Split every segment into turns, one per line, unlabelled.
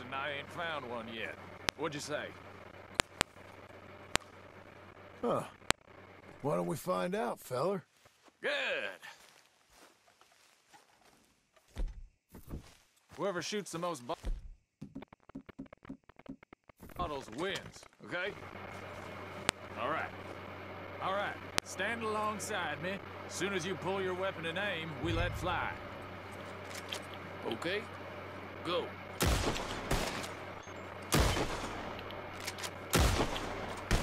and I ain't found one yet. What'd you say?
Huh. Why don't we find out, feller?
Good. Whoever shoots the most bo- bottles wins, okay? All right. All right. Stand alongside me. As soon as you pull your weapon and aim, we let fly. Okay? Go.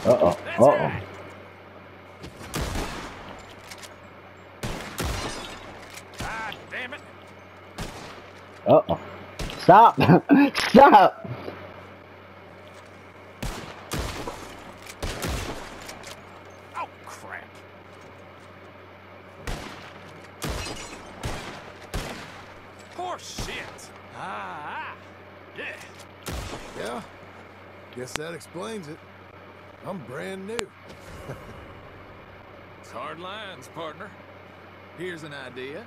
Uh-oh. Uh-oh.
Ah, damn it.
Uh-oh. Stop! Stop!
Oh, crap. Poor shit. Ah, ah. Yeah.
Yeah? Guess that explains it. I'm brand new.
It's hard lines, partner. Here's an idea.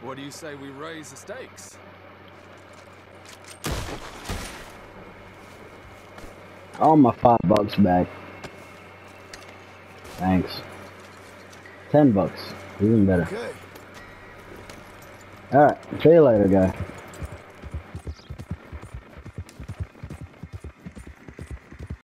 What do you say we raise the stakes?
All my five bucks back. Thanks. Ten bucks. Even better.
Okay.
Alright. See you later, guy.